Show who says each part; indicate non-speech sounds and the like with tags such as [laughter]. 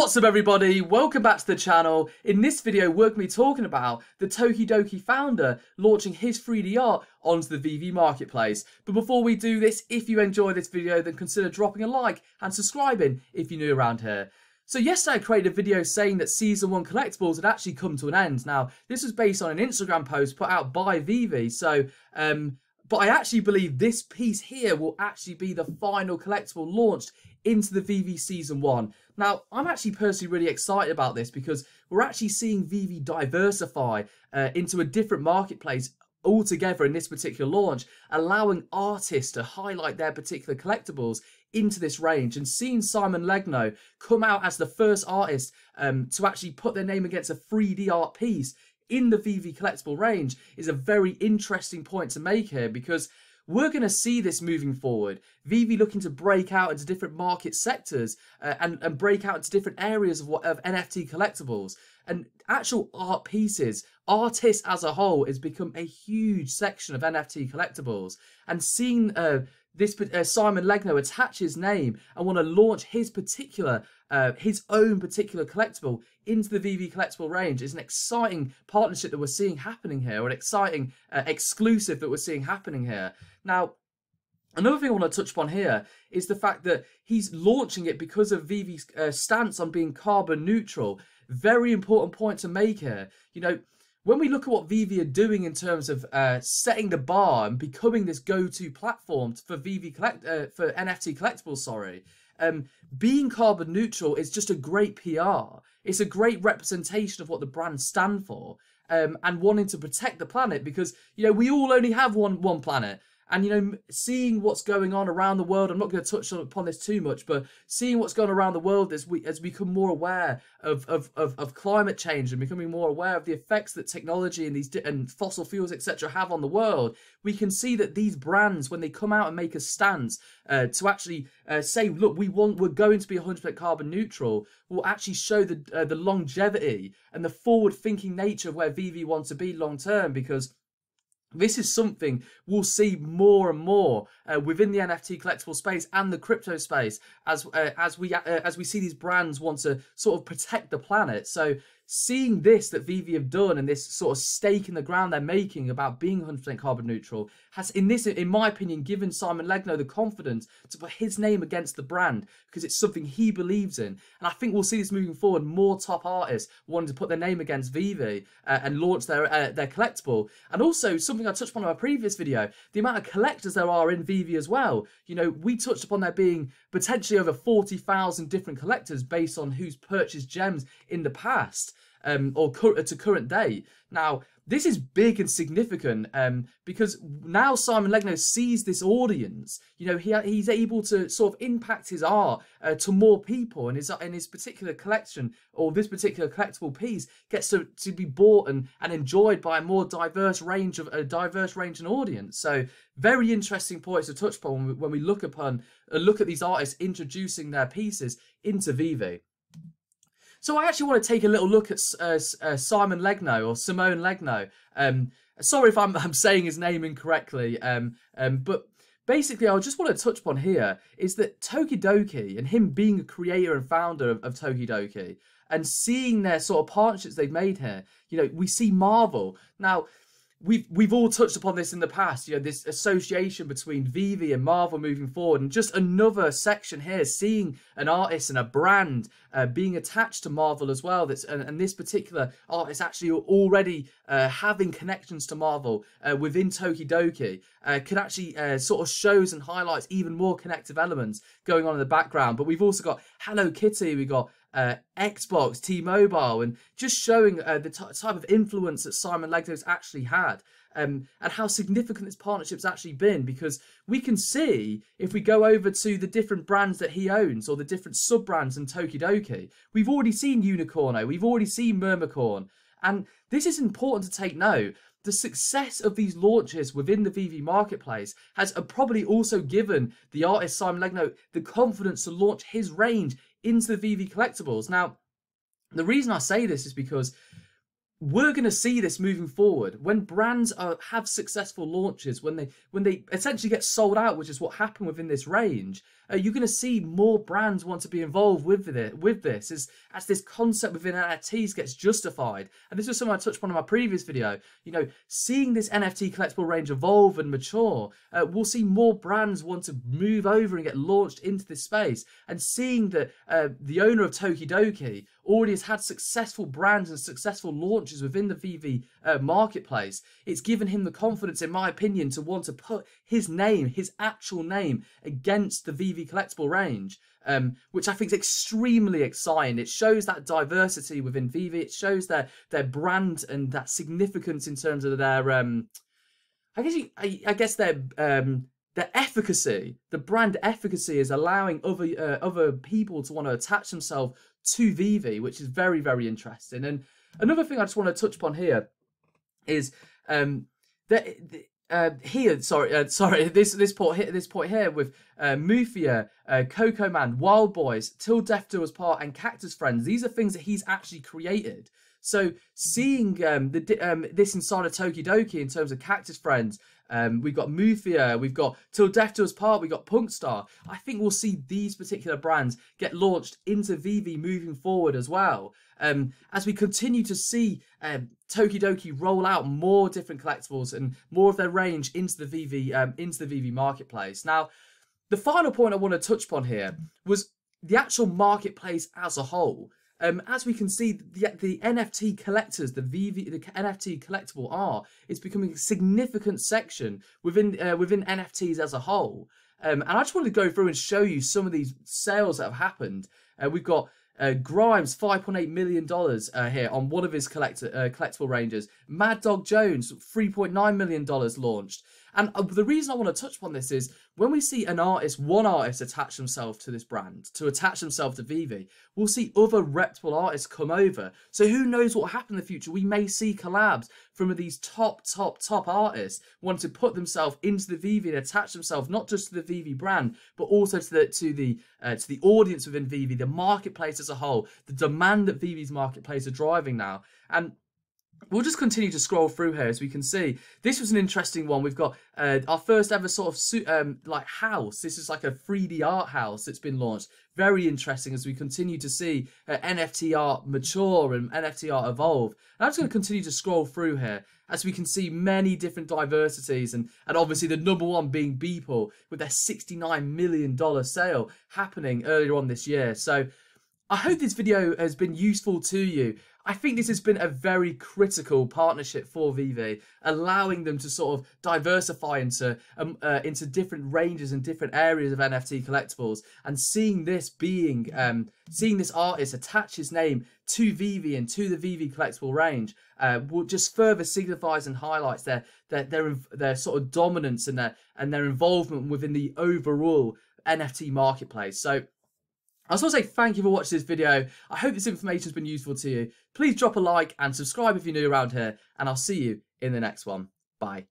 Speaker 1: What's up everybody, welcome back to the channel. In this video we're going to be talking about the Tokidoki founder launching his 3D art onto the VeVe marketplace. But before we do this, if you enjoy this video then consider dropping a like and subscribing if you're new around here. So yesterday I created a video saying that Season 1 collectibles had actually come to an end. Now, this was based on an Instagram post put out by VeVe, so um, but I actually believe this piece here will actually be the final collectible launched into the VeVe Season 1. Now, I'm actually personally really excited about this because we're actually seeing VeVe diversify uh, into a different marketplace altogether in this particular launch, allowing artists to highlight their particular collectibles into this range and seeing Simon Legno come out as the first artist um, to actually put their name against a 3D art piece in the VeVe collectible range is a very interesting point to make here because we're going to see this moving forward. VeVe looking to break out into different market sectors uh, and, and break out into different areas of, what, of NFT collectibles. And actual art pieces, artists as a whole, has become a huge section of NFT collectibles. And seeing uh, this uh, Simon Legno attach his name and want to launch his particular, uh, his own particular collectible into the VeVe collectible range is an exciting partnership that we're seeing happening here, or an exciting uh, exclusive that we're seeing happening here. Now, Another thing I want to touch upon here is the fact that he's launching it because of VeVe's uh, stance on being carbon neutral. Very important point to make here. You know, when we look at what VeVe are doing in terms of uh, setting the bar and becoming this go-to platform for VeVe collect uh, for NFT collectibles, sorry, um, being carbon neutral is just a great PR. It's a great representation of what the brands stand for. Um, and wanting to protect the planet because you know we all only have one one planet and you know seeing what's going on around the world i'm not going to touch upon this too much but seeing what's going on around the world as we as we become more aware of of, of, of climate change and becoming more aware of the effects that technology and these and fossil fuels etc have on the world we can see that these brands when they come out and make a stance uh, to actually uh, say look we want we're going to be 100% carbon neutral will actually show the uh, the longevity and the forward thinking nature of where VeVe wants to be long term because this is something we'll see more and more uh, within the NFT collectible space and the crypto space as uh, as we uh, as we see these brands want to sort of protect the planet. So seeing this that VeVe have done and this sort of stake in the ground they're making about being 100% carbon neutral has, in this, in my opinion, given Simon Legno the confidence to put his name against the brand because it's something he believes in. And I think we'll see this moving forward. More top artists wanting to put their name against VeVe uh, and launch their uh, their collectible. And also something I touched upon in my previous video, the amount of collectors there are in VeVe as well. You know, we touched upon there being potentially over 40,000 different collectors based on who's purchased gems in the past um, or to current day. Now, this is big and significant um, because now Simon Legno sees this audience. You know, he he's able to sort of impact his art uh, to more people, and his and his particular collection or this particular collectible piece gets to, to be bought and, and enjoyed by a more diverse range of a diverse range and audience. So very interesting points to touch upon when we, when we look upon uh, look at these artists introducing their pieces into VeVe. So I actually want to take a little look at uh, uh, Simon Legno or Simone Legno. Um, sorry if I'm, [laughs] I'm saying his name incorrectly, um, um, but basically I just want to touch upon here is that Tokidoki and him being a creator and founder of, of Tokidoki and seeing their sort of partnerships they've made here, you know, we see Marvel. Now, we've we've all touched upon this in the past you know this association between VeVe and Marvel moving forward. And just another section here seeing an artist and a brand uh, being attached to Marvel as well that's and, and this particular artist actually already uh, having connections to Marvel uh, within Tokidoki uh, could actually uh, sort of shows and highlights even more connective elements going on in the background. But we've also got Hello Kitty we got uh, Xbox, T-Mobile, and just showing uh, the type of influence that Simon Legno's actually had. Um, and how significant this partnership's actually been because we can see if we go over to the different brands that he owns or the different sub brands in Tokidoki, we've already seen Unicorno, we've already seen Mermicorn, and this is important to take note. The success of these launches within the VeVe marketplace has uh, probably also given the artist Simon Legno the confidence to launch his range into the VeVe collectibles. Now, the reason I say this is because we're going to see this moving forward. When brands are, have successful launches when they when they essentially get sold out which is what happened within this range uh, you're going to see more brands want to be involved with it with this as as this concept within nfts gets justified. And this was something i touched upon in my previous video. You know seeing this nft collectible range evolve and mature uh, we'll see more brands want to move over and get launched into this space. And seeing that uh, the owner of tokidoki already has had successful brands and successful launches launches within the VeVe uh, marketplace, it's given him the confidence, in my opinion, to want to put his name, his actual name, against the VeVe collectible range. Um, which I think is extremely exciting. It shows that diversity within VeVe. It shows their their brand and that significance in terms of their, um, I guess, you, I, I, guess their um, their efficacy. The brand efficacy is allowing other uh, other people to want to attach themselves to VeVe, which is very very interesting. And Another thing I just want to touch upon here is um, that uh, here, sorry, uh, sorry, [laughs] this this point here, this point here with uh, Moofia, uh, Coco Man, Wild Boys, Till Death Do Us Part, and Cactus Friends. These are things that he's actually created. So seeing um, the um, this inside of Tokidoki in terms of Cactus Friends, um, we've got Moofia, we've got Till Death Do Us Part, we've got Punkstar. I think we'll see these particular brands get launched into VeVe moving forward as well. Um, as we continue to see um, Tokidoki roll out more different collectibles and more of their range into the VeVe um, into the VeVe marketplace. Now, the final point I want to touch upon here was the actual marketplace as a whole. Um, as we can see, the, the NFT collectors, the VeVe, the NFT collectible art, is becoming a significant section within uh, within NFTs as a whole. Um, and I just wanted to go through and show you some of these sales that have happened. Uh, we've got uh, Grimes, $5.8 million uh, here on one of his collector, uh, collectible ranges. Mad Dog Jones, $3.9 million launched. And uh, the reason I want to touch upon this is when we see an artist, one artist attach themselves to this brand, to attach themselves to VeVe, we'll see other reputable artists come over. So who knows what will happen in the future? We may see collabs from these top, top, top artists want to put themselves into the VeVe and attach themselves not just to the VeVe brand, but also to the to the uh, to the audience within VeVe, the marketplace as a whole, the demand that VeVe's marketplace are driving now. And We'll just continue to scroll through here as we can see. This was an interesting one. We've got uh, our first ever sort of um, like house. This is like a 3D art house that's been launched. Very interesting as we continue to see uh, NFT art mature and NFT art evolve. And I'm just going to continue to scroll through here as we can see many different diversities and, and obviously the number one being Beeple with their $69 million sale happening earlier on this year. So I hope this video has been useful to you. I think this has been a very critical partnership for VeVe, allowing them to sort of diversify into um, uh, into different ranges and different areas of NFT collectibles, and seeing this being um, seeing this artist attach his name to VeVe and to the VeVe collectible range, uh, will just further signifies and highlights their their their, their sort of dominance and their and their involvement within the overall NFT marketplace. So I just want to say thank you for watching this video. I hope this information has been useful to you. Please drop a like and subscribe if you're new around here, and I'll see you in the next one. Bye.